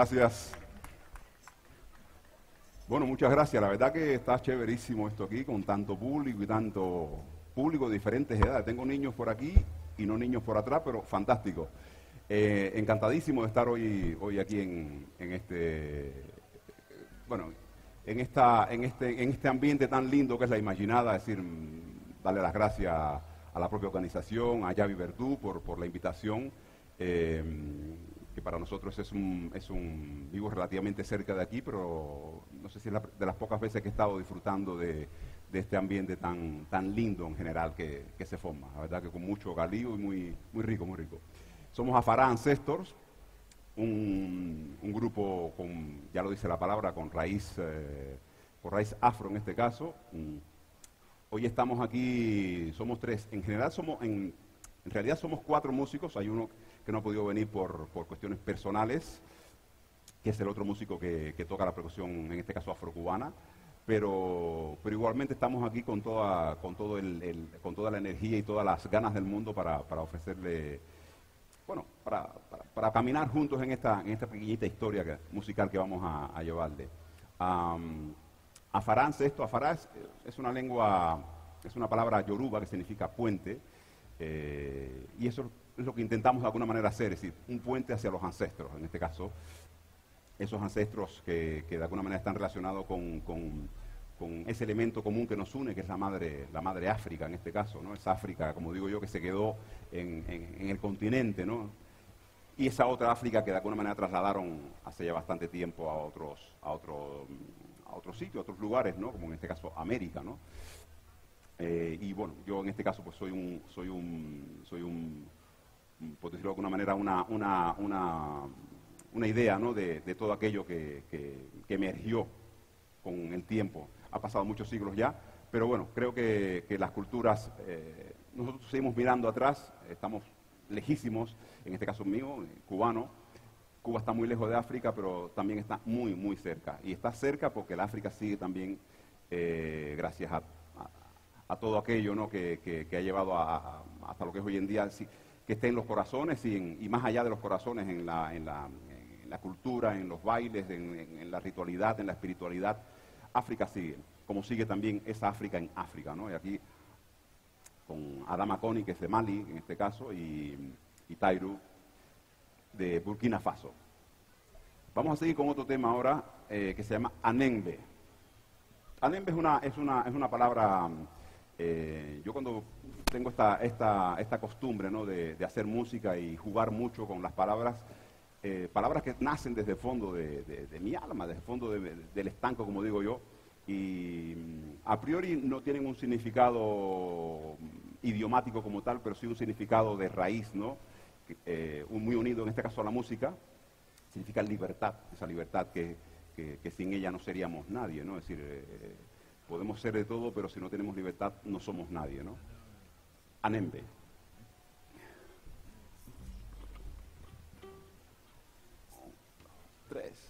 Gracias. Bueno, muchas gracias. La verdad que está chéverísimo esto aquí con tanto público y tanto público de diferentes edades. Tengo niños por aquí y no niños por atrás, pero fantástico. Eh, encantadísimo de estar hoy, hoy aquí en, este, bueno, en, esta, en, este, en este ambiente tan lindo que es la Imaginada, es decir, darle las gracias a la propia organización, a Yavi Verdú por, por la invitación. Eh, que para nosotros es un, es un, vivo relativamente cerca de aquí, pero no sé si es de las pocas veces que he estado disfrutando de, de este ambiente tan, tan lindo en general que, que, se forma. La verdad que con mucho galío y muy, muy rico, muy rico. Somos Afará Ancestors, un, un, grupo con, ya lo dice la palabra, con raíz, eh, con raíz afro en este caso. Mm. Hoy estamos aquí, somos tres. En general somos, en, en realidad somos cuatro músicos. Hay uno que no ha podido venir por, por cuestiones personales, que es el otro músico que, toca la percusión, en este caso afrocubana. Pero, pero igualmente estamos aquí con toda, con, todo el, con toda la energía y todas las ganas del mundo para, para ofrecerle, bueno, para, para, caminar juntos en esta, en esta pequeñita historia musical que vamos a, a llevarle. Um, afarance, esto, afará es, es, una lengua, es una palabra yoruba que significa puente, eh, y eso es lo que intentamos de alguna manera hacer, es decir, un puente hacia los ancestros, en este caso, esos ancestros que, que de alguna manera están relacionados con, con, ese elemento común que nos une, que es la madre, la madre África, en este caso, ¿no? Es África, como digo yo, que se quedó en, en, en el continente, ¿no? Y esa otra África que de alguna manera trasladaron hace ya bastante tiempo a otros, a otro, a otros sitios, a otros lugares, ¿no? Como en este caso América, ¿no? Eh, y bueno, yo en este caso pues soy un, soy un, soy un, por decirlo de alguna manera, una, una, una, una idea ¿no? de, de, todo aquello que, que, emergió con el tiempo. Ha pasado muchos siglos ya, pero bueno, creo que, que las culturas, eh, nosotros seguimos mirando atrás, estamos lejísimos, en este caso mío, cubano, Cuba está muy lejos de África, pero también está muy, muy cerca. Y está cerca porque el África sigue también, eh, gracias a, a, todo aquello ¿no? que, que, ha llevado a, hasta lo que es hoy en día, que esté en los corazones y, y más allá de los corazones, en la, en la, en la cultura, en los bailes, en, la ritualidad, en la espiritualidad. África sigue, como sigue también esa África en África. ¿no? Y aquí con Adama Koni, que es de Mali en este caso, y, y Tairu, de Burkina Faso. Vamos a seguir con otro tema ahora eh, que se llama Anembe. Anembe es una, es una, es una palabra, eh, yo cuando tengo esta, esta, esta costumbre ¿no? de, de, hacer música y jugar mucho con las palabras, eh, palabras que nacen desde el fondo de, de mi alma, desde el fondo del estanco, como digo yo, y a priori no tienen un significado idiomático como tal, pero sí un significado de raíz, ¿no? eh, muy unido en este caso a la música, significa libertad, esa libertad que, que, sin ella no seríamos nadie, ¿no? Es decir, eh, podemos ser de todo, pero si no tenemos libertad no somos nadie, ¿no? Anembe. Tres.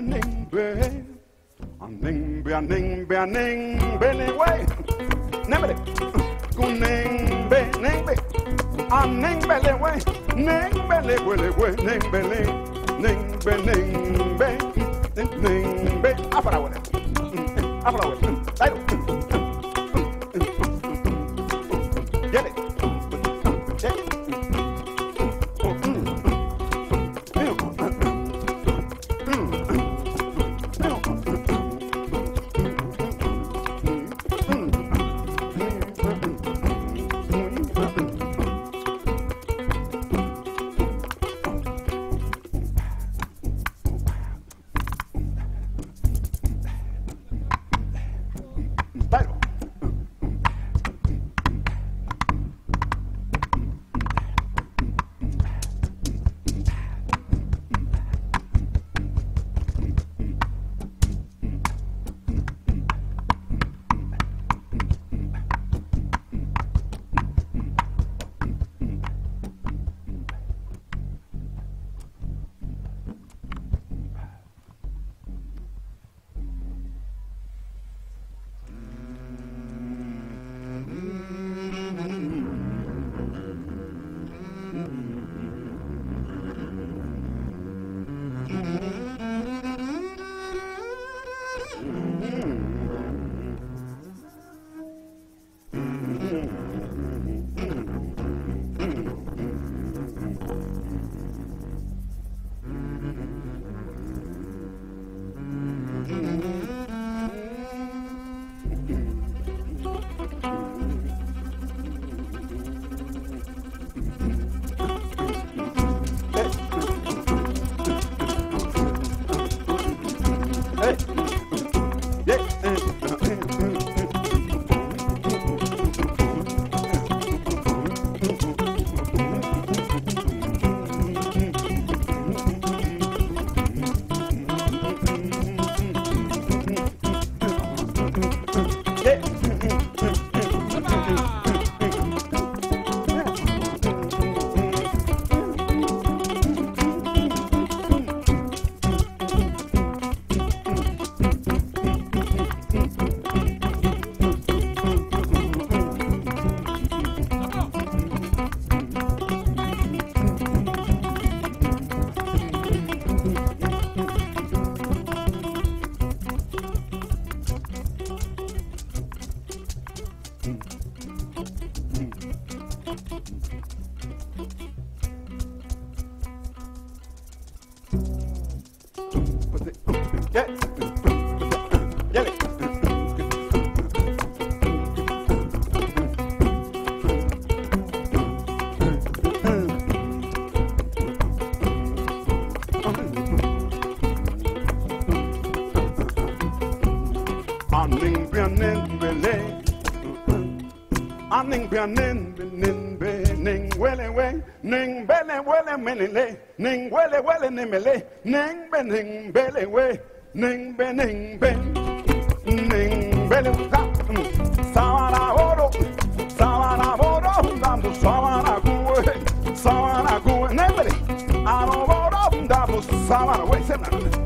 nimbe nimbe nimbe nimbe nimbe niwe nimbe kunimbe nimbe nimbe lewe nimbe lewe lewe nimbe nimbe nimbe nimbe afara wele afara wele Aning be anen nen be ning wele we. Ning bele wele menele ning wele wele nemele ning be ning bele we. Ning be ning be. Ning bele sa mm. sawara oro sawara oro dambu sawara kuwe. Sawara kuwe nemele aro oro dambu sawara we sena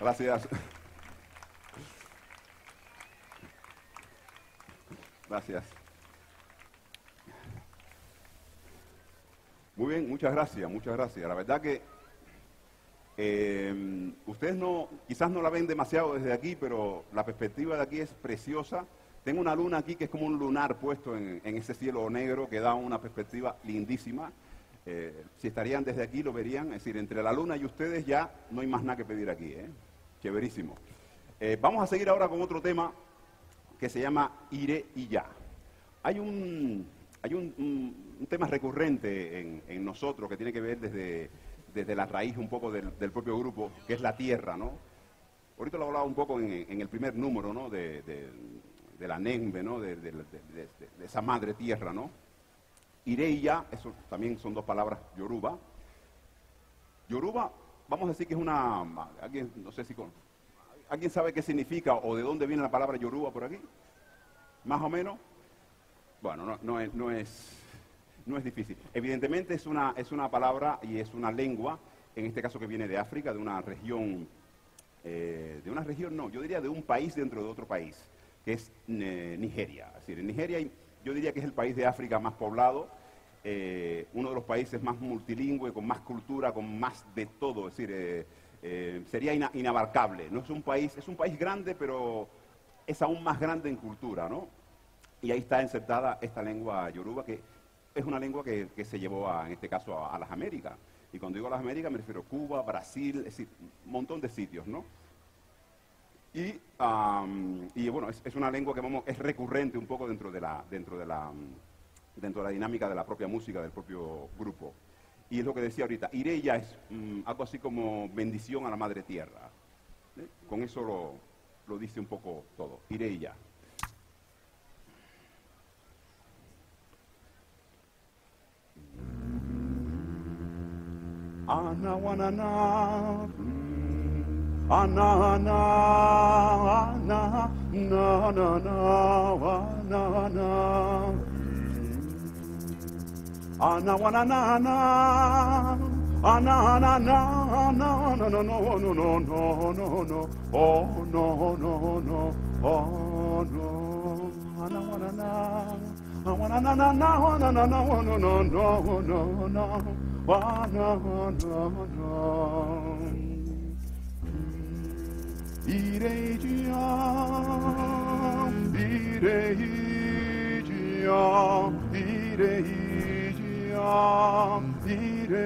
Gracias. Gracias. Muy bien, muchas gracias, muchas gracias. La verdad que eh, ustedes no, quizás no la ven demasiado desde aquí, pero la perspectiva de aquí es preciosa. Tengo una luna aquí que es como un lunar puesto en, en ese cielo negro que da una perspectiva lindísima. Eh, si estarían desde aquí lo verían, es decir, entre la luna y ustedes ya no hay más nada que pedir aquí. ¿eh? Chéverísimo. Eh, vamos a seguir ahora con otro tema que se llama Iré y ya. Hay un, hay un, tema recurrente en, en nosotros que tiene que ver desde, desde la raíz un poco del, del propio grupo, que es la tierra, ¿no? Ahorita lo hablaba un poco en, en el primer número, ¿no? De- de la Nembe, ¿no? De, de- de- esa madre tierra, ¿no? Iré y ya, eso también son dos palabras yoruba. Yoruba, vamos a decir que es una, alguien, no sé si con, ¿alguien sabe qué significa o de dónde viene la palabra yoruba por aquí? Más o menos. Bueno, no, no es, no, es, no es difícil. Evidentemente es una, es una palabra y es una lengua, en este caso que viene de África, de una región, eh, de una región no, yo diría de un país dentro de otro país, que es eh, Nigeria. Es decir, en Nigeria yo diría que es el país de África más poblado, eh, uno de los países más multilingüe, con más cultura, con más de todo, es decir, eh, eh, sería ina- inabarcable. No es un país, es un país grande, pero es aún más grande en cultura, ¿no? Y ahí está insertada esta lengua yoruba, que es una lengua que, que se llevó, a, en este caso, a, a las Américas. Y cuando digo a las Américas me refiero a Cuba, Brasil, es decir, un montón de sitios, ¿no? Y, am, y bueno, es, es una lengua que vamos, es recurrente un poco dentro de la, dentro de la, dentro de la dinámica de la propia música, del propio grupo. Y es lo que decía ahorita, Ireya es mm, algo así como bendición a la madre tierra. ¿eh? Con eso lo, lo dice un poco todo, Ireya. Ana wanana, ana ana ana na na na na na. Ana wanana na, ana ana na na na no no no no no no no oh no no no oh no ana wanana. I wanna na na na na na na no no no no no no oh, no no no 이래지야 이래지야 이래지야 이래야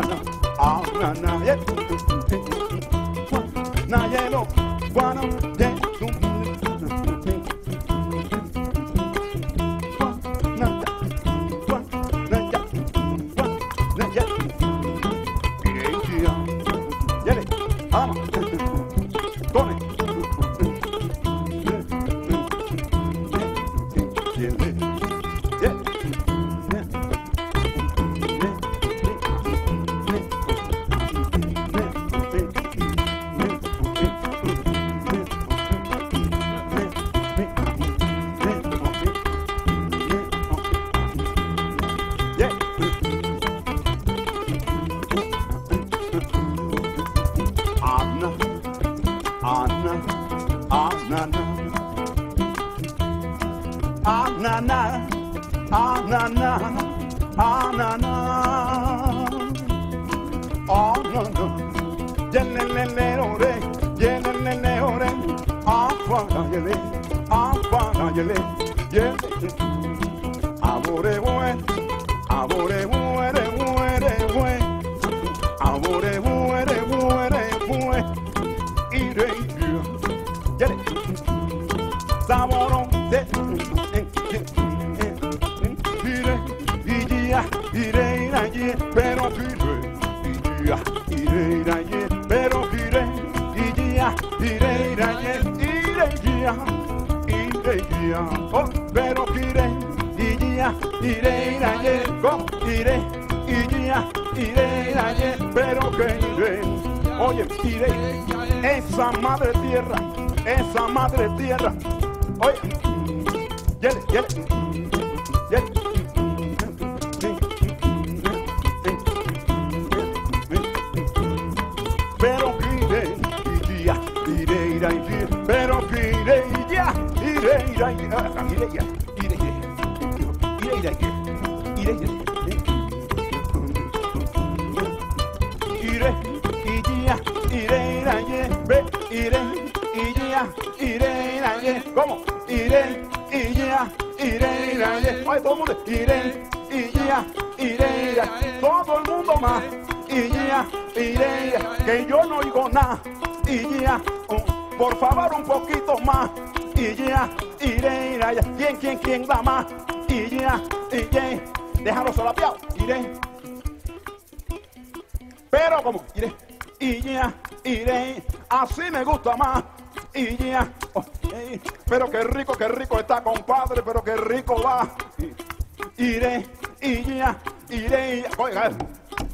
pero gire, iria, ireira ye, pero gire, iria, ireira ye, ireia, ireia, oh, pero gire, iria, ireira ye, go, ire, iria, ireira ye, pero gire, oye, ire, esa madre tierra, esa madre tierra, oye, yele, yele, yele. Iré, ¿cómo? Iré, iría, iré, irá, iré, ay, todo el mundo, iré, iría, iré, irá, todo el mundo más, iría, iré, que yo no oigo nada, iría, oh, por favor un poquito más, iría, iré, irá, quién, quién, quién da más, iría, iré, déjalo solapeado, iré, pero como iré, iría, iré, así me gusta más. Y ya, pero qué rico, qué rico está, compadre, pero qué rico va. Iré, y ya, iré, oiga,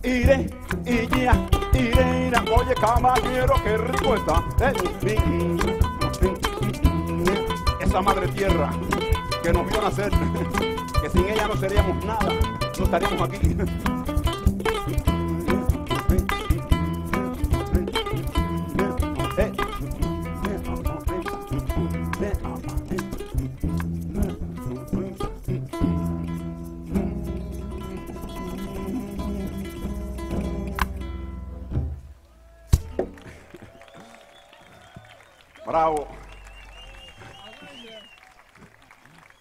iré, y ya, iré, irá. oye, caballero, qué rico está. Eh, Esa madre tierra que nos vio nacer, que sin ella no seríamos nada, no estaríamos aquí. Bravo.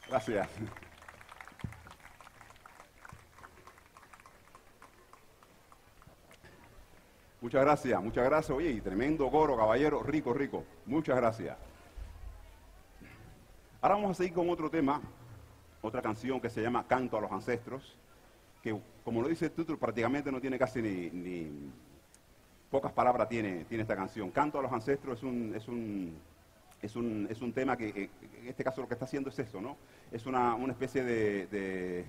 Gracias. Muchas gracias, muchas gracias. Oye, y tremendo coro, caballero, rico, rico. Muchas gracias. Ahora vamos a seguir con otro tema, otra canción que se llama Canto a los Ancestros, que como lo dice el título, prácticamente no tiene casi ni, pocas palabras tiene, tiene esta canción. Canto a los Ancestros es un, es un, es un, es un tema que, en este caso lo que está haciendo es eso, ¿no? Es una, una especie de,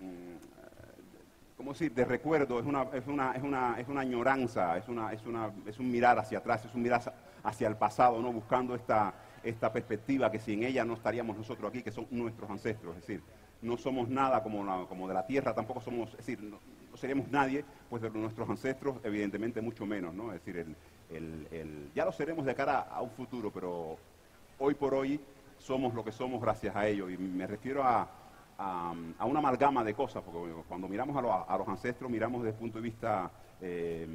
mm, ¿cómo decir?, de recuerdo, es una, es una, es una, es una añoranza, es, una, es, una, es un mirar hacia atrás, es un mirar hacia el pasado, ¿no? buscando esta, esta perspectiva que sin ella no estaríamos nosotros aquí, que son nuestros ancestros, es decir, no somos nada como, como de la tierra, tampoco somos, es decir, seríamos nadie, pues de nuestros ancestros, evidentemente mucho menos, ¿no? Es decir, el, el, el, ya lo seremos de cara a un futuro, pero hoy por hoy somos lo que somos gracias a ello, y me refiero a a, una amalgama de cosas, porque cuando miramos a, los ancestros, miramos desde el punto de vista eh,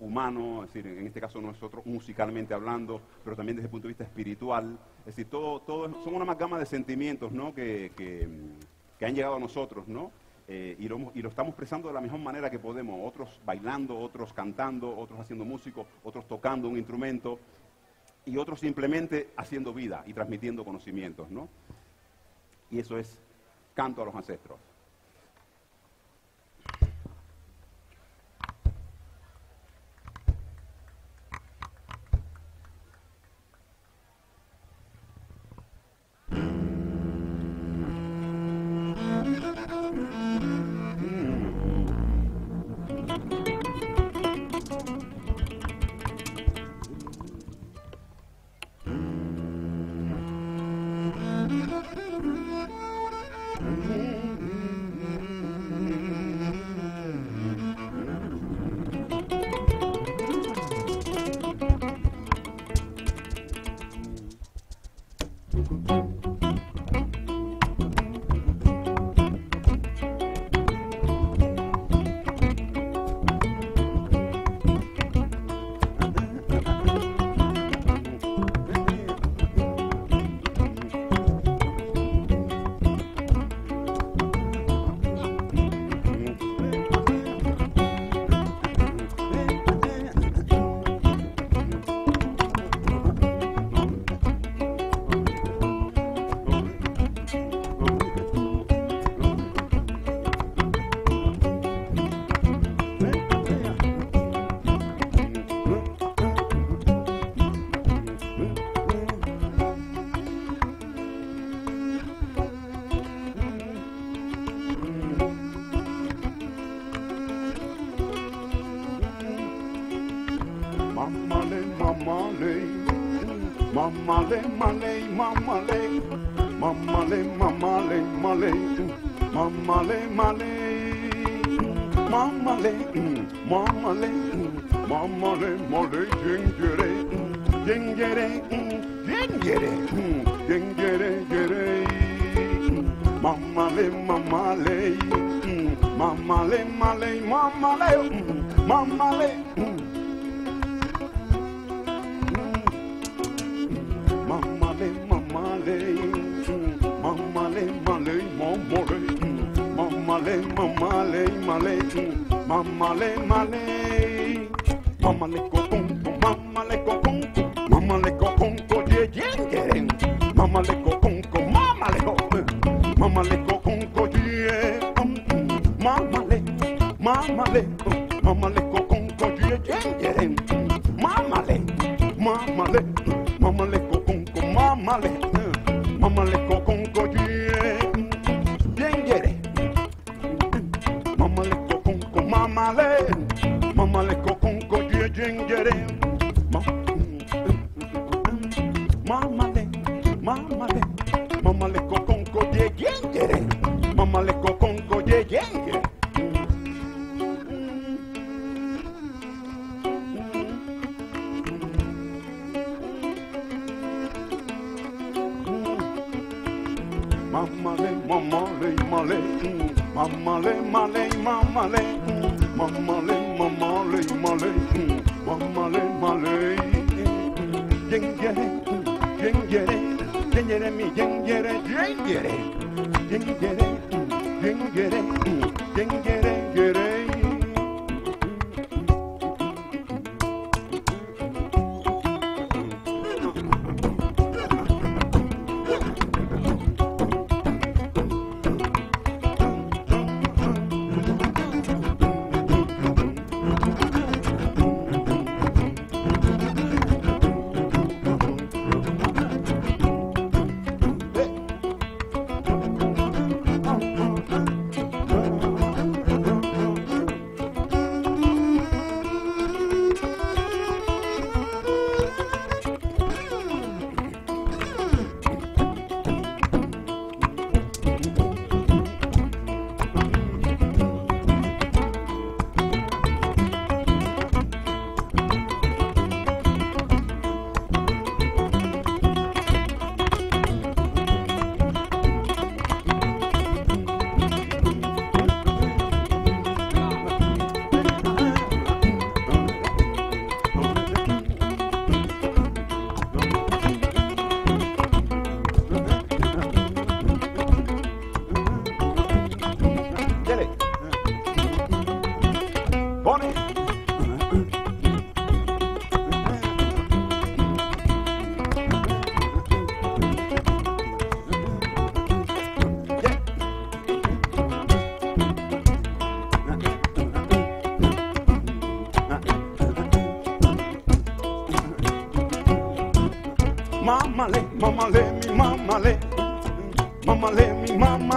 humano, es decir, en este caso nosotros musicalmente hablando, pero también desde el punto de vista espiritual, es decir, todo, todo son una amalgama de sentimientos ¿no? que, que, han llegado a nosotros, ¿no? Eh, y, lo, estamos expresando de la mejor manera que podemos, otros bailando, otros cantando, otros haciendo música, otros tocando un instrumento y otros simplemente haciendo vida y transmitiendo conocimientos, ¿no? Y eso es canto a los ancestros.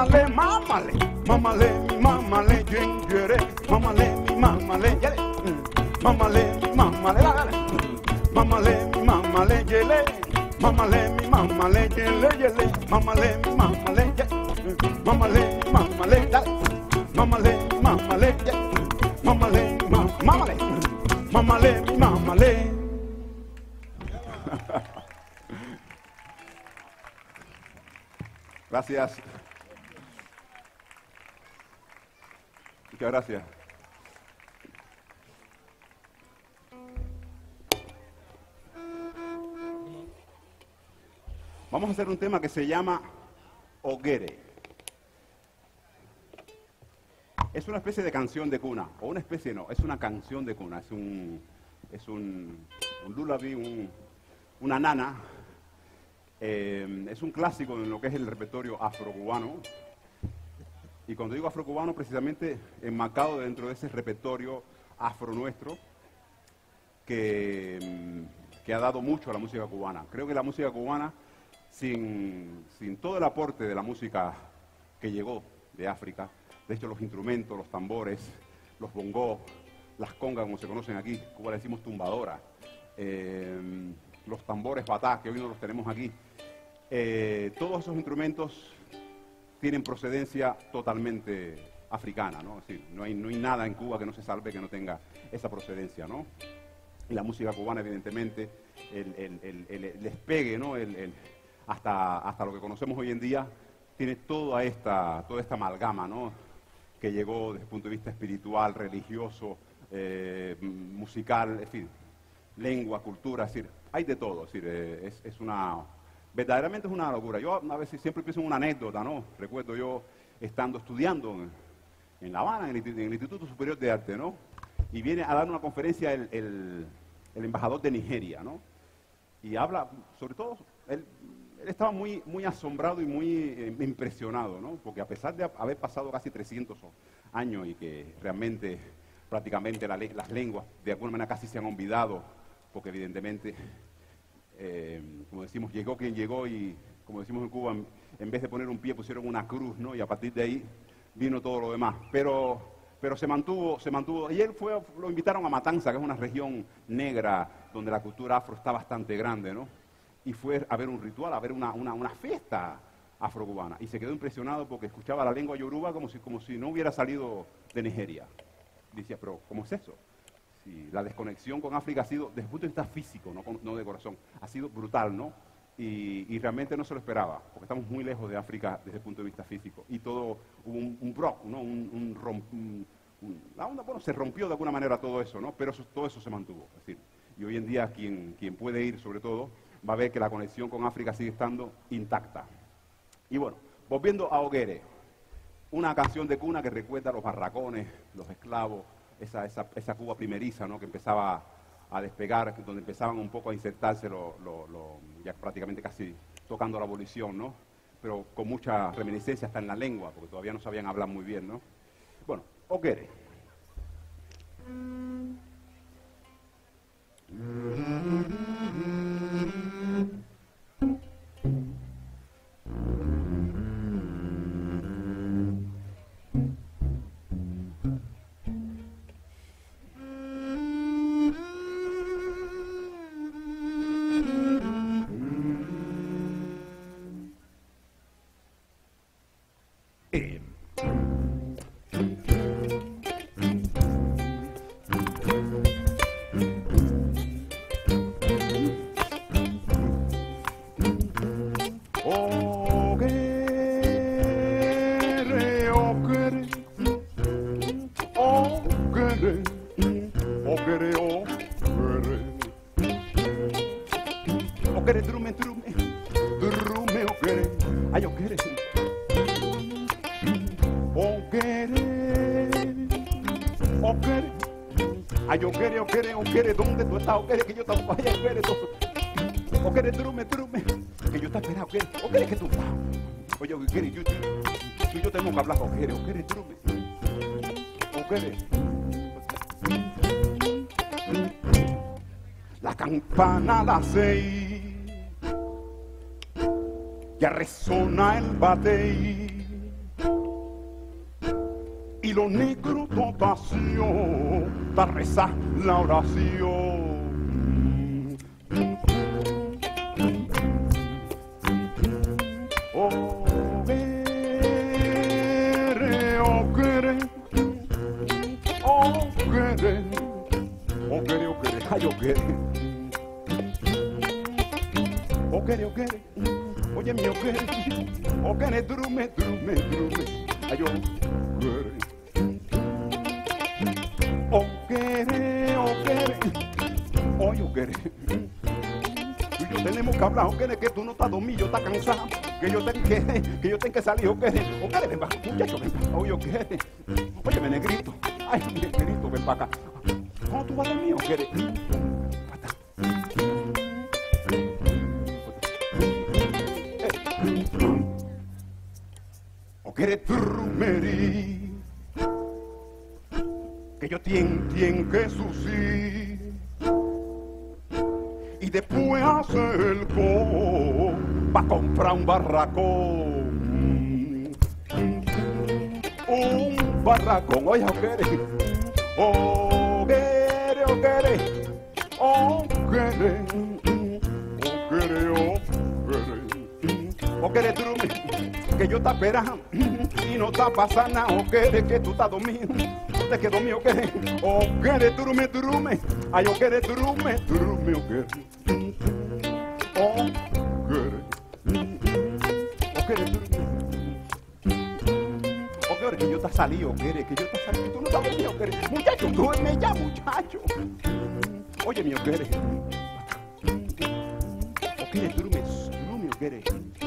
Mamale, mamale. Mamale, mi mamale, yengere. Mamale, mi mamale, yele. Mamale, mi mamale, la. Mamale, mi mamale, yele. Mamale, mi mamale, yele, yele. Mamale, mi mamale, yele. Mamale, mamale, la. Mamale, mamale, yele. Mamale, mamale. Mamale, mamale. Gracias. Muchas gracias. Vamos a hacer un tema que se llama Hoguere. Es una especie de canción de cuna, o una especie no, es una canción de cuna, es un, es un, un lullaby, un- una nana eh, es un clásico en lo que es el repertorio afrocubano. Y cuando digo afrocubano, precisamente enmarcado dentro de ese repertorio afro nuestro que, mm, que ha dado mucho a la música cubana. Creo que la música cubana, sin, sin todo el aporte de la música que llegó de África, de hecho los instrumentos, los tambores, los bongos, las congas como se conocen aquí, como le decimos tumbadora, eh, los tambores batá, que hoy no los tenemos aquí, eh, todos esos instrumentos tienen procedencia totalmente africana, ¿no? Es decir, no hay, no hay nada en Cuba que no se salve que no tenga esa procedencia, ¿no? Y la música cubana, evidentemente, el, el- el- el- despegue, ¿no? Hasta, hasta lo que conocemos hoy en día, tiene toda esta, toda esta amalgama, ¿no? Que llegó desde el punto de vista espiritual, religioso, eh, musical, en fin, lengua, cultura, es decir, hay de todo, es decir, eh, es una, verdaderamente es una locura. Yo a veces siempre pienso en una anécdota, ¿no? Recuerdo yo estando estudiando en, La Habana, en el, Instituto Superior de Arte, ¿no? Y viene a dar una conferencia el, embajador de Nigeria, ¿no? Y habla, sobre todo, él, estaba muy, muy asombrado y muy eh, impresionado, ¿no? Porque a pesar de haber pasado casi 300 años y que realmente prácticamente las lenguas de alguna manera casi se han olvidado, porque evidentemente, eh, como decimos, llegó quien llegó y como decimos en Cuba, en, vez de poner un pie pusieron una cruz, ¿no? Y a partir de ahí vino todo lo demás. Pero, pero se mantuvo, se mantuvo. Y él fue, lo invitaron a Matanza, que es una región negra donde la cultura afro está bastante grande, ¿no? Y fue a ver un ritual, a ver una, una, una fiesta afrocubana. Y se quedó impresionado porque escuchaba la lengua yoruba como si, como si no hubiera salido de Nigeria. Decía, pero ¿cómo es eso? Sí, la desconexión con África ha sido, desde el punto de vista físico, no, de corazón, ha sido brutal, ¿no? Y, realmente no se lo esperaba, porque estamos muy lejos de África desde el punto de vista físico. Y todo, hubo un, un ¿no? Un, un rom- un- un- la onda, bueno, se rompió de alguna manera todo eso, ¿no? Pero todo eso se mantuvo. Es decir, y hoy en día quien, quien puede ir sobre todo va a ver que la conexión con África sigue estando intacta. Y bueno, volviendo a Oguere, una canción de cuna que recuerda los barracones, los esclavos, esa, esa, esa Cuba primeriza ¿no? que empezaba a despegar, donde empezaban un poco a insertarse lo, lo, ya prácticamente casi tocando la abolición, ¿no? Pero con mucha reminiscencia hasta en la lengua, porque todavía no sabían hablar muy bien, ¿no? Bueno, Oguere. Ogere, ay, ogere. Ogere, ogere, ay, ogere, ogere, ogere, ¿dónde tú estás, ogere, que yo tampoco, ay, ogere, ¿dónde? Ogere, drume, drume, que yo te esperaba, ogere, ogere, que tú estás. Oye, ogere, yo, tú y yo tenemos que hablar, ogere, ogere, drume, ogere. La campana a seis, ya resona el batey. Y los negros dotación, para rezar la oración. Que tengo que salir, Ogere, Ogere, ven muchacho, ven Ogere, Que estás dormido, te quedo mío, Ogere, Ogere, drume, drume, ay, Ogere, drume, drume, Ogere, Ogere, Ogere, drume. Ogere, que yo te salí, Ogere, que yo te salí, tú no estás dormido, Ogere, muchacho, duerme ya, muchacho. Oye, mi Ogere, Ogere, drume, drume, Ogere. Pone.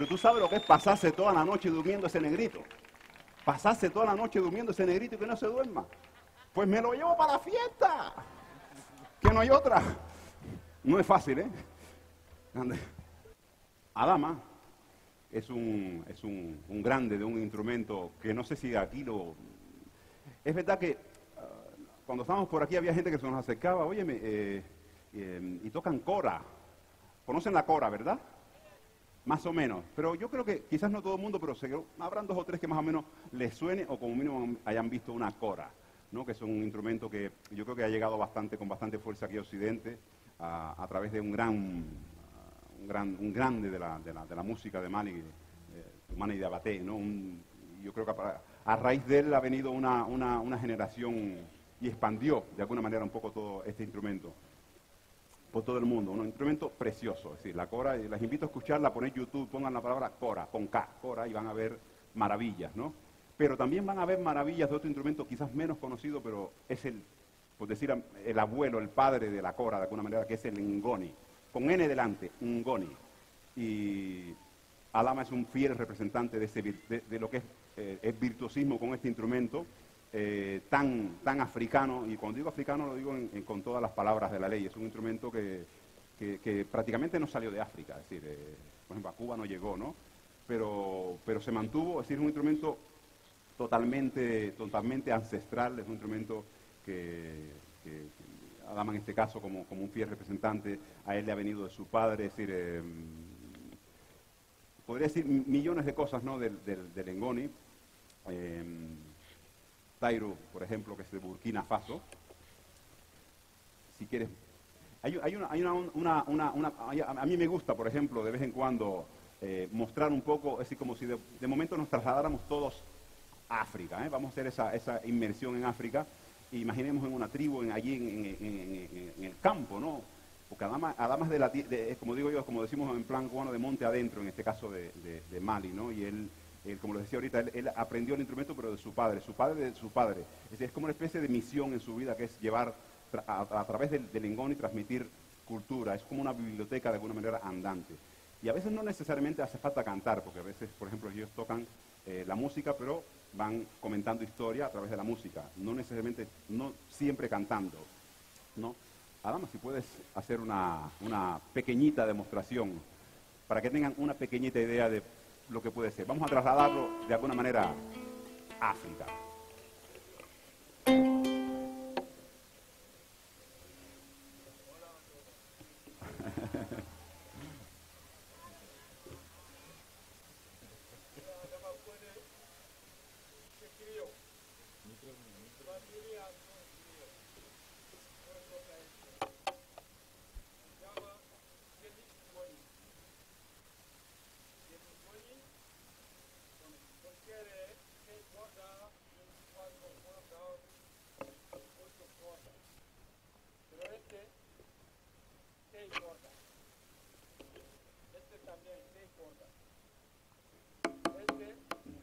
Pero tú sabes lo que es pasarse toda la noche durmiendo ese negrito. Pasarse toda la noche durmiendo ese negrito y que no se duerma. Pues me lo llevo para la fiesta. Que no hay otra. No es fácil, ¿eh? Adama es un, es un, grande de un instrumento que no sé si aquí lo... Es verdad que ah, cuando estábamos por aquí había gente que se nos acercaba, óyeme, eh, eh, y tocan cora. Conocen la cora, ¿verdad? Más o menos. Pero yo creo que quizás no todo el mundo, pero seguro, habrán dos o tres que más o menos les suene o como mínimo hayan visto una cora, ¿no? que es un instrumento que yo creo que ha llegado bastante, con bastante fuerza aquí a Occidente a, a través de un gran, un gran, un grande de la, de la, de la música de Mali, eh, Mani de Abaté, ¿no? Un- yo creo que a, a raíz de él ha venido una, una, una generación y expandió de alguna manera un poco todo este instrumento por todo el mundo. Un instrumento precioso. Es decir, la cora, eh, les invito a escucharla, poner YouTube, pongan la palabra cora, con K, cora, y van a ver maravillas, ¿no? Pero también van a ver maravillas de otro instrumento quizás menos conocido, pero es el, por decir, el abuelo, el padre de la cora, de alguna manera, que es el ngoni. Con N delante, ngoni. Y Alama es un fiel representante de, ese de, de lo que es eh, el virtuosismo con este instrumento eh, tan, tan africano, y cuando digo africano lo digo en- con todas las palabras de la ley, es un instrumento que, que- prácticamente no salió de África, es decir, eh, por ejemplo, a Cuba no llegó, ¿no? Pero, pero se mantuvo, es decir, es un instrumento totalmente, totalmente ancestral, es un instrumento que, que- Adama en este caso como, como un fiel representante, a él le ha venido de su padre, es decir, eh, podría decir millones de cosas ¿no? del, del, del Ngoni. Eh, Tairo, por ejemplo, que es de Burkina Faso. Si quieres. Hay, hay una, hay una, una- una- a mí me gusta, por ejemplo, de vez en cuando eh, mostrar un poco, es como si de, momento nos trasladáramos todos a África. ¿eh? Vamos a hacer esa, esa inmersión en África. Imaginemos en una tribu en, allí en, en- en- el campo, ¿no? Porque además, además de la, de- como digo yo, como decimos en plan cubano, de monte adentro, en este caso de- de Mali, ¿no? Y él, él, como les decía ahorita, él, él aprendió el instrumento, pero de su padre, su padre de su padre. Es, decir, es como una especie de misión en su vida, que es llevar tra- a, a través del, del Ngoni transmitir cultura. Es como una biblioteca de alguna manera andante. Y a veces no necesariamente hace falta cantar, porque a veces, por ejemplo, ellos tocan eh, la música, pero van comentando historia a través de la música, no necesariamente, no siempre cantando, ¿no? Adama, si puedes hacer una, una pequeñita demostración para que tengan una pequeñita idea de lo que puede ser. Vamos a trasladarlo de alguna manera a África.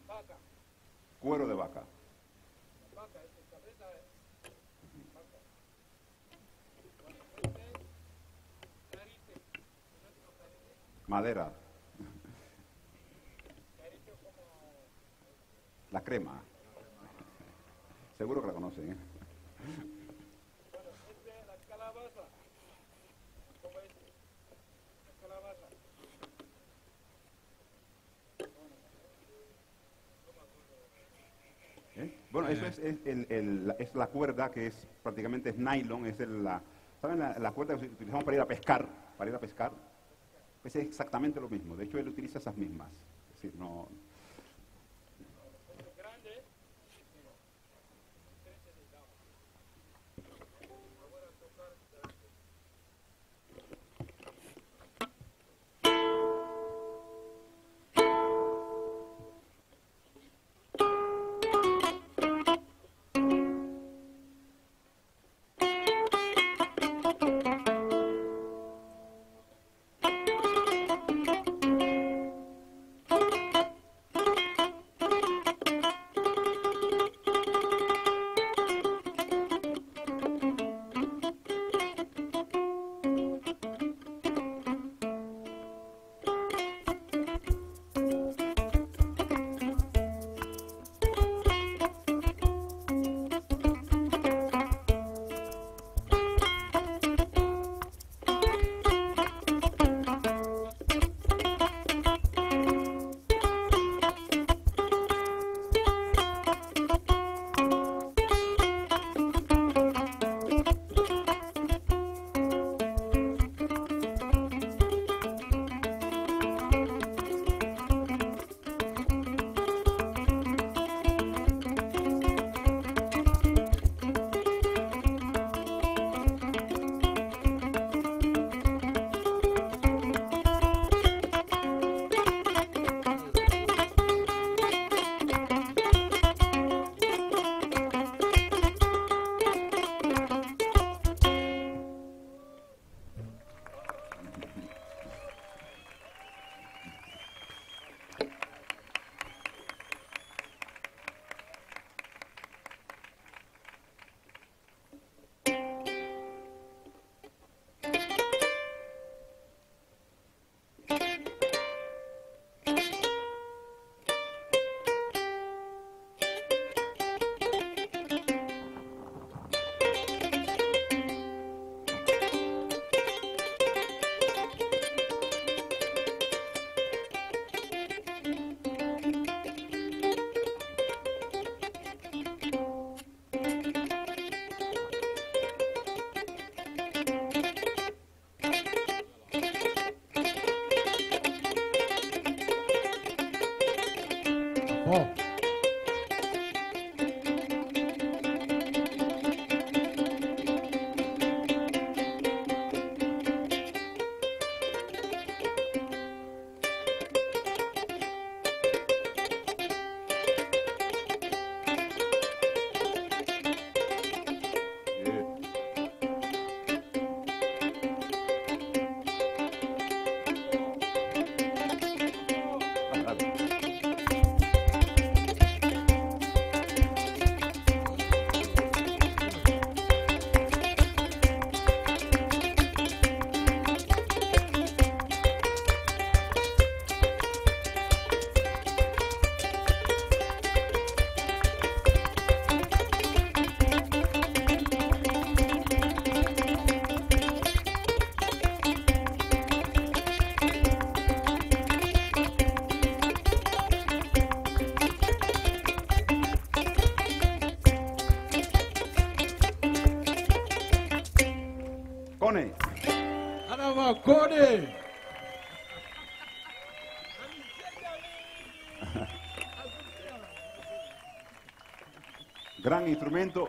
Vaca, Cuero de vaca. Madera. La crema. Seguro que la conocen, ¿eh? Bueno, este es la calabaza. Como este. La calabaza. Bueno, eso es, es el- el- es la cuerda que es prácticamente es nylon, es el- la, ¿saben la, la cuerda que utilizamos para ir a pescar? Para ir a pescar. Pues es exactamente lo mismo. De hecho, él utiliza esas mismas. Es decir, no, Cone. Araba gran instrumento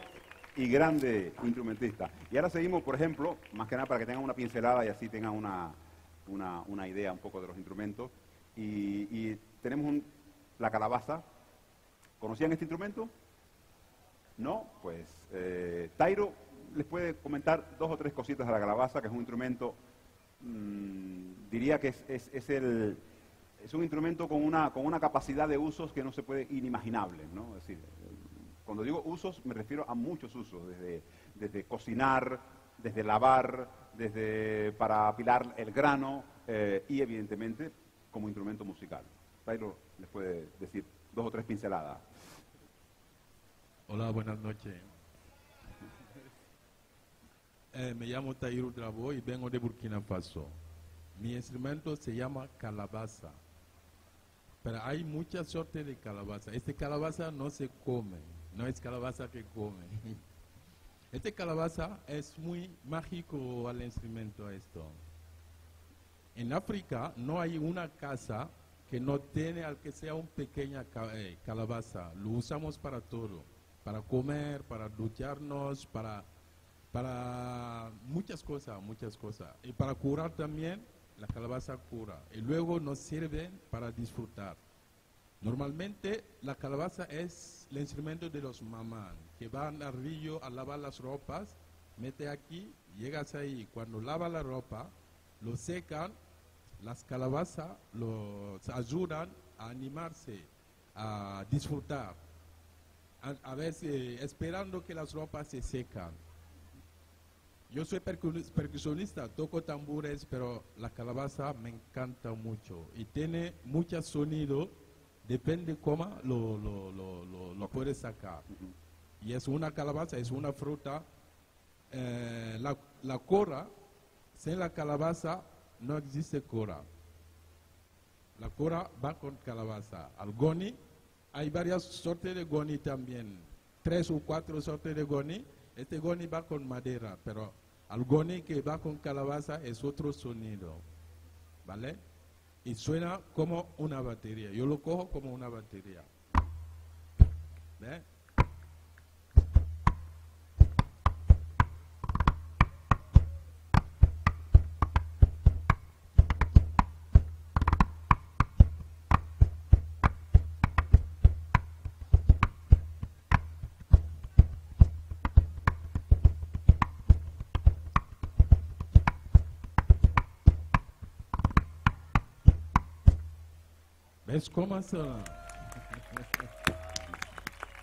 y grande instrumentista. Y ahora seguimos, por ejemplo, más que nada para que tengan una pincelada y así tengan una, una, una idea un poco de los instrumentos. Y, y tenemos un- la calabaza. ¿Conocían este instrumento? ¿No? Pues eh, Tairo les puede comentar dos o tres cositas de la calabaza, que es un instrumento, mm, diría que es, es- es el, es un instrumento con una, con una capacidad de usos que no se puede inimaginable, ¿no? Es decir, cuando digo usos me refiero a muchos usos, desde, desde cocinar, desde lavar, desde para apilar el grano eh, y evidentemente como instrumento musical. Tairo les puede decir dos o tres pinceladas. Hola, buenas noches. Eh, me llamo Tairo Drabo y vengo de Burkina Faso. Mi instrumento se llama calabaza. Pero hay muchas sortes de calabaza. Este calabaza no se come. no es calabaza que come. Este calabaza es muy mágico al instrumento esto. En África no hay una casa que no tiene al que sea un pequeña eh, calabaza. Lo usamos para todo, para comer, para ducharnos, para, para muchas cosas, muchas cosas. Y para curar también, la calabaza cura. Y luego nos sirve para disfrutar. Normalmente la calabaza es el instrumento de los mamás que van al río a lavar las ropas, mete aquí, llegas ahí, cuando lava la ropa, lo secan, las calabazas los ayudan a animarse, a disfrutar, a, a veces esperando que las ropas se secan. Yo soy percu- percusionista, toco tambores, pero la calabaza me encanta mucho y tiene mucho sonido, depende cómo lo, lo, lo, lo, lo puedes sacar. Y es una calabaza, es una fruta. eh, la, la cora, sin la calabaza no existe cora. La cora va con calabaza. Al goni, hay varias sortes de goni también. Tres o cuatro sortes de goni. Este goni va con madera, pero al goni que va con calabaza es otro sonido. ¿Vale? Y suena como una batería. Yo lo cojo como una batería. ¿Ve? ¿Ves cómo suena?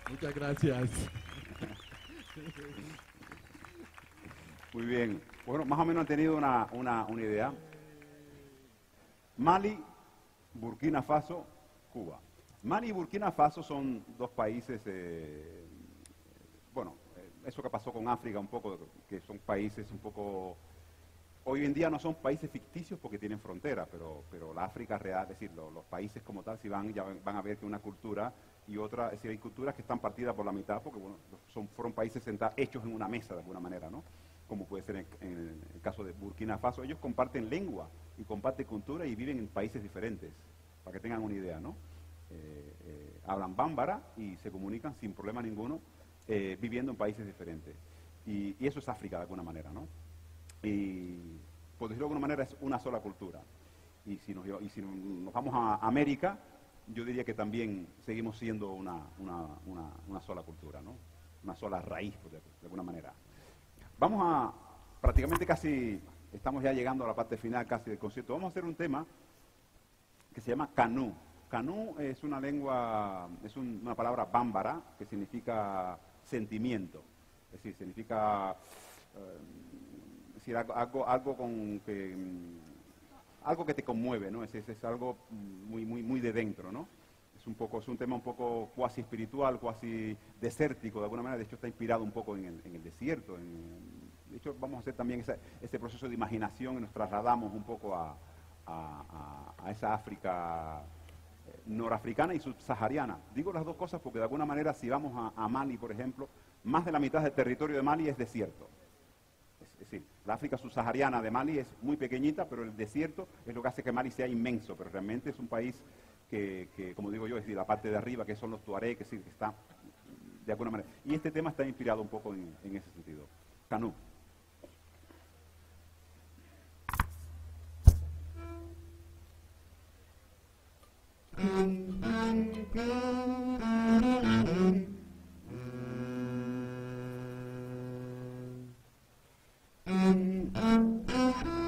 Muchas gracias. Muy bien. Bueno, más o menos han tenido una, una, una idea. Mali, Burkina Faso, Cuba. Mali y Burkina Faso son dos países, eh, bueno, eh, eso que pasó con África un poco, que son países un poco, hoy en día no son países ficticios porque tienen frontera, pero, pero la África real, es decir, lo- los, países como tal, si van, ya van a ver que una cultura y otra, es decir, hay culturas que están partidas por la mitad porque, bueno, son, fueron países senta- hechos en una mesa de alguna manera, ¿no? Como puede ser en, en el caso de Burkina Faso. Ellos comparten lengua y comparten cultura y viven en países diferentes, para que tengan una idea, ¿no? Eh, eh, hablan bámbara y se comunican sin problema ninguno, eh, viviendo en países diferentes. Y, y eso es África de alguna manera, ¿no? Y por decirlo de alguna manera es una sola cultura. Y si nos, y si nos vamos a América, yo diría que también seguimos siendo una, una, una, sola cultura, ¿no? Una sola raíz, por de, de alguna manera. Vamos a, prácticamente casi, estamos ya llegando a la parte final casi del concierto. Vamos a hacer un tema que se llama canú. Canú es una lengua, es un- una palabra bámbara que significa sentimiento. Es decir, significa eh, algo, algo, con que mm, algo que te conmueve, ¿no? Es, es, algo muy, muy, muy de dentro, ¿no? Es un poco, es un tema un poco cuasi espiritual, cuasi desértico de alguna manera. De hecho, está inspirado un poco en el, en el desierto. en- de hecho, vamos a hacer también esa- ese proceso de imaginación y nos trasladamos un poco a, a- esa África eh, norafricana y subsahariana. Digo las dos cosas porque de alguna manera si vamos a Mali, por ejemplo, más de la mitad del territorio de Mali es desierto. Es decir, la África subsahariana de Mali es muy pequeñita, pero el desierto es lo que hace que Mali sea inmenso, pero realmente es un país que, que como digo yo, es decir, la parte de arriba, que son los tuareg, que, es decir, que está de alguna manera. Y este tema está inspirado un poco en, en ese sentido. Canú. Mm-hmm.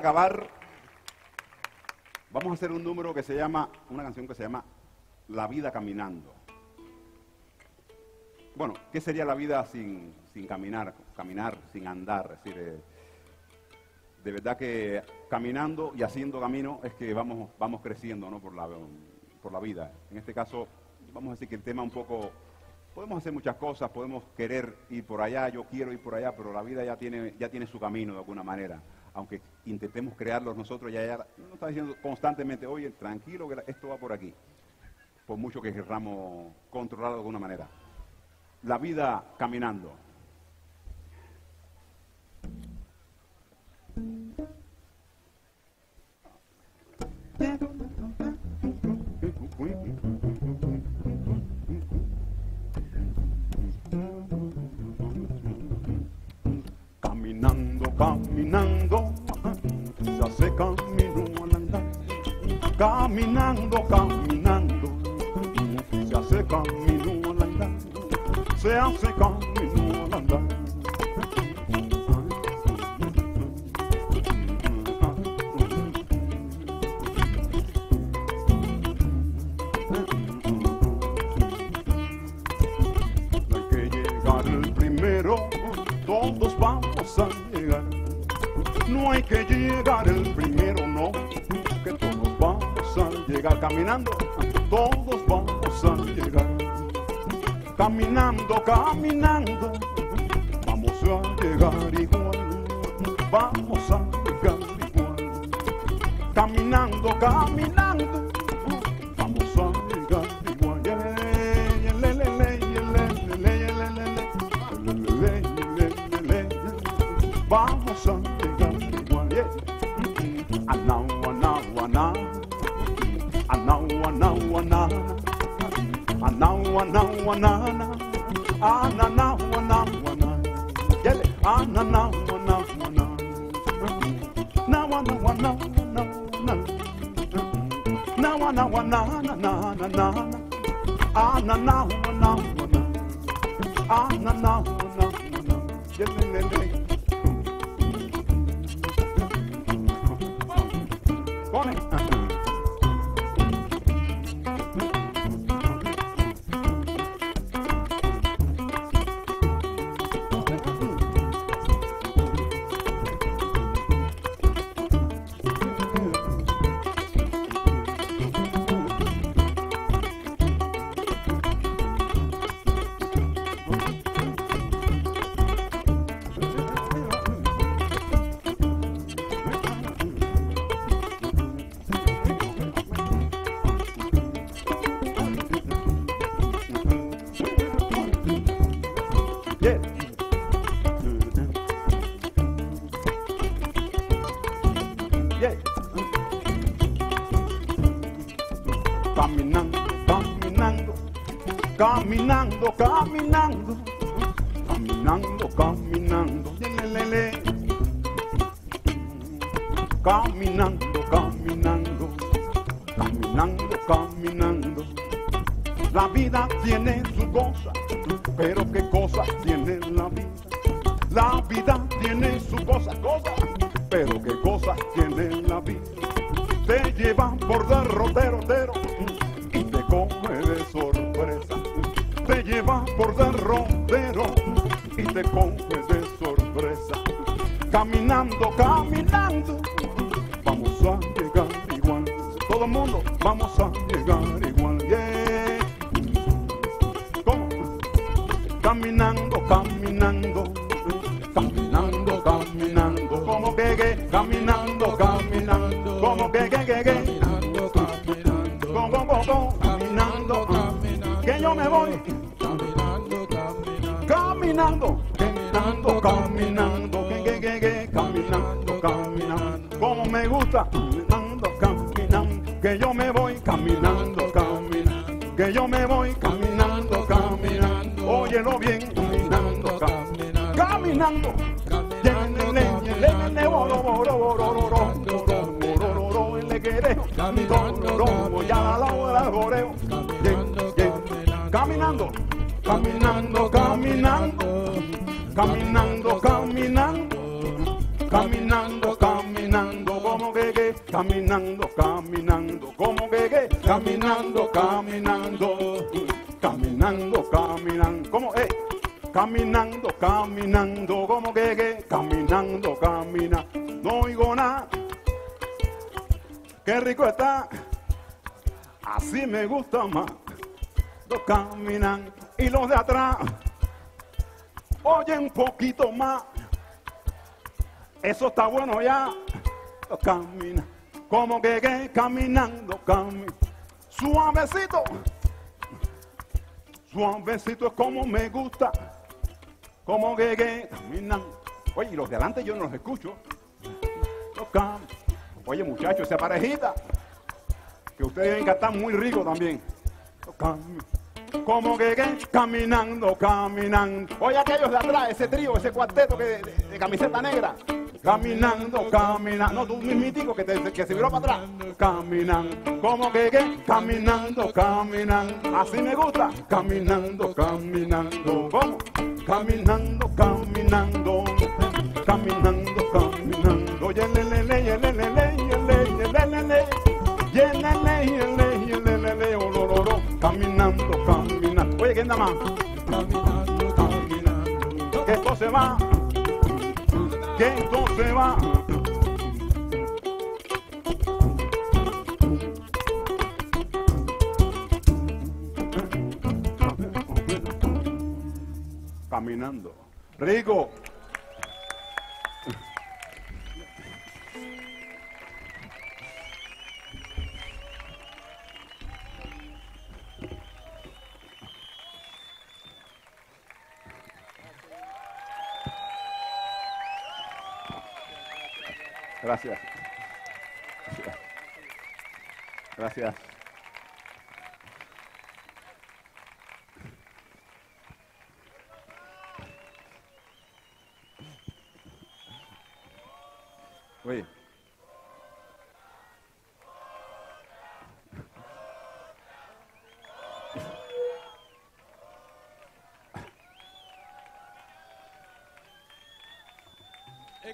Para acabar, vamos a hacer un número que se llama, una canción que se llama La vida caminando. Bueno, ¿qué sería la vida sin, sin caminar? Caminar, sin andar. Es decir, eh, de verdad que caminando y haciendo camino es que vamos, vamos creciendo ¿no? por, la, por la vida. En este caso, vamos a decir que el tema un poco podemos hacer muchas cosas, podemos querer ir por allá, yo quiero ir por allá, pero la vida ya tiene, ya tiene su camino de alguna manera. Aunque intentemos crearlos nosotros, ya, ya nos está diciendo constantemente, oye, tranquilo, que esto va por aquí. Por mucho que querramos controlarlo de alguna manera. La vida caminando. Caminando, se hace camino al andar. Caminando, caminando, se hace camino al andar. Se hace camino al andar. Hay que llegar el primero, todos vamos a. No hay que llegar el primero, no, que todos vamos a llegar caminando, todos vamos a llegar. Caminando, caminando, vamos a llegar igual, vamos a llegar igual. Caminando, caminando, vamos a llegar igual. Yeah, yeah, na wana na ah na na wana wana yele ah na na wana wana na na wana na na na na wana na na na na ah na na wana wana ah na na wana wana yele yele derrotero y te come de sorpresa. Caminando, caminando, vamos a llegar igual. Todo el mundo, vamos a llegar caminando, caminando, caminando, caminando, caminando, como me gusta, Eso está bueno ya. Los caminan como que, que caminando, cami suavecito. Suavecito es como me gusta. Como que, que caminan. Oye, y los de adelante yo no los escucho. Los Oye, muchachos, esa parejita. Que ustedes deben cantar muy rico también. Cam- Como que, que caminando, caminando. Oye, aquellos de atrás, ese trío, ese cuarteto que de camiseta negra. Caminando, caminando. Tú mismitico que, te, que se viró para atrás. Caminando. Como que, que caminando, caminando. Así me gusta. Caminando, caminando. ¿Cómo? Caminando, caminando. Caminando, caminando. Yelelele, yelelele, yelelele, yelelele. Yelele, yelele, yelelele, olororo. Caminando, caminando. Oye, ¿quién da más? Caminando, caminando. Esto se va. Que esto se va. Caminando. Rico.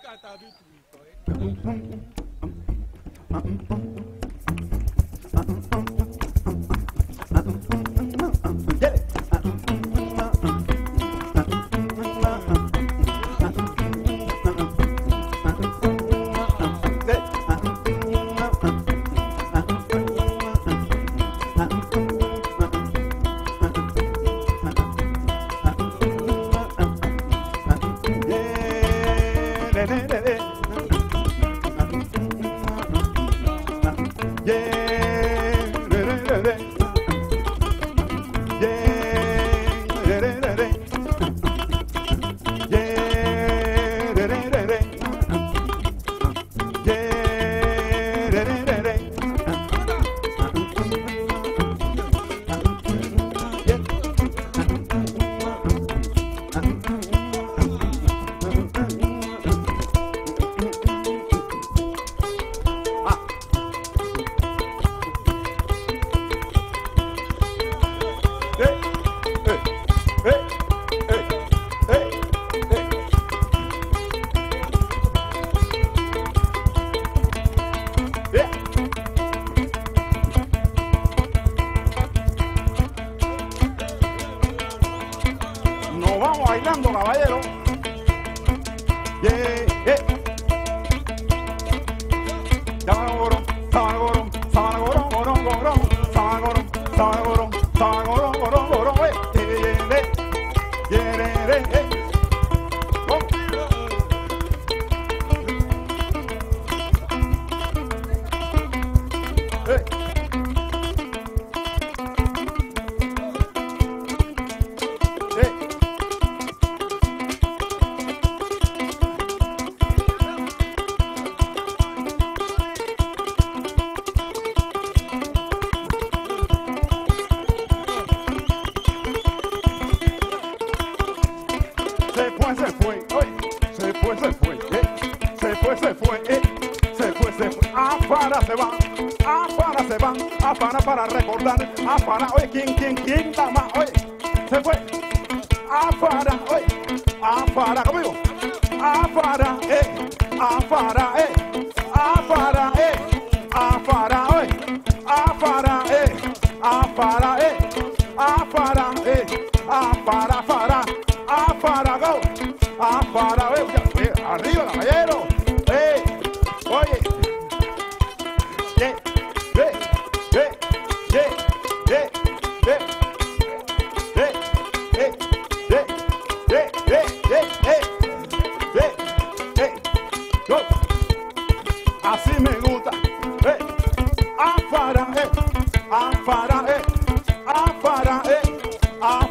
He cantado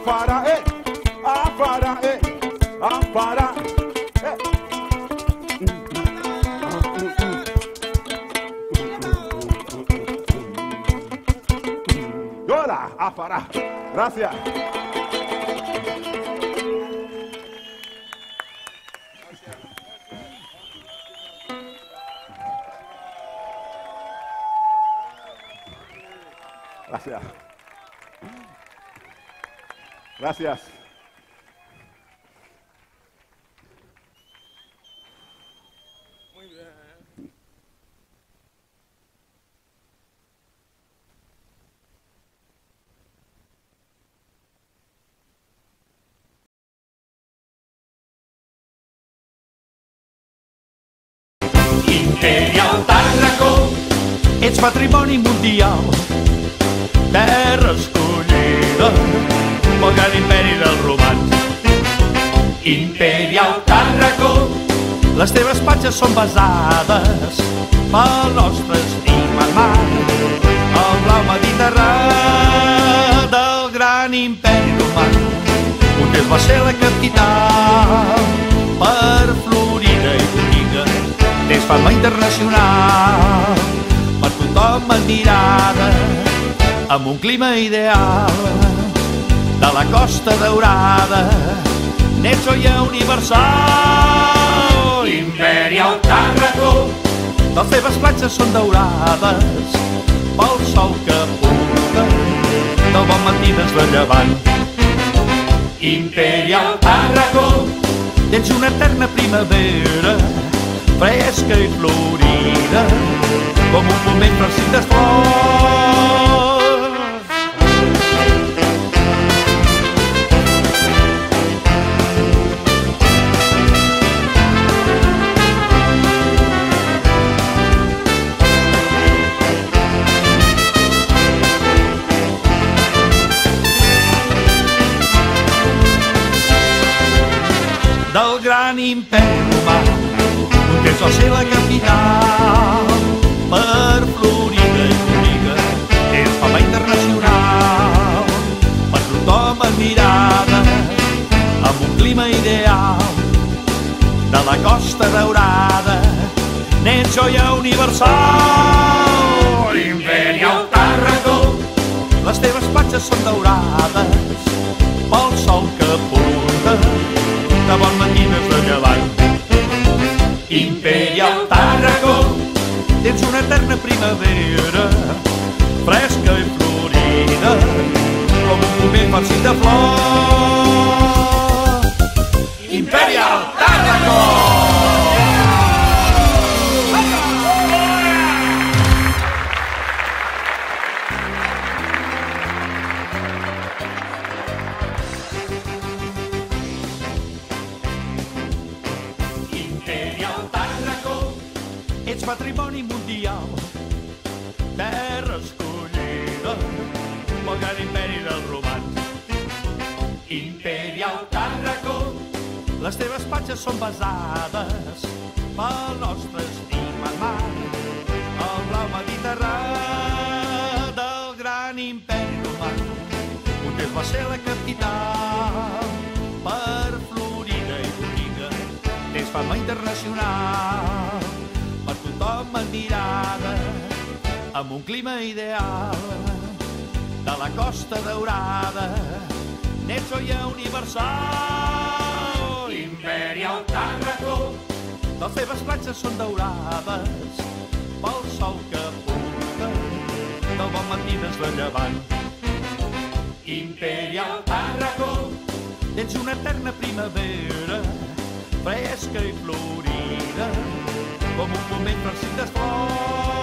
Afara, eh. Afara, eh. Afara. eh. Llora, afara. Gracias. Gracias. Les platges són daurades pel sol que porta del bon matí des de llevant. Imperial Tàrraco tens una eterna primavera fresca i florida com un moment farcit de flors gran imperi romà que és ser la capital. Per Florida i Bonica és fama internacional. Per tothom admirada amb un clima ideal. De la costa daurada n'ets joia universal. Imperial Tàrraco les teves platges són daurades. Pel sol que porta de bon matí des de llevant Imperial Tàrraco tens una eterna primavera fresca i florida com un moment farcit de flors Imperial Tàrraco! Platges són basades pel nostre estimat mar. El blau mediterrani del gran imperi romà. Montes va ser la capital per Florida i Bonica. Tens fama internacional per tothom admirada amb un clima ideal de la costa daurada n'ets joia universal l'imperi al Tarracó. Les seves platges són daurades pel sol que punta del bon matí des de llevant. Imperi al Tarracó. Ets una eterna primavera, fresca i florida, com un moment farcit d'esforç.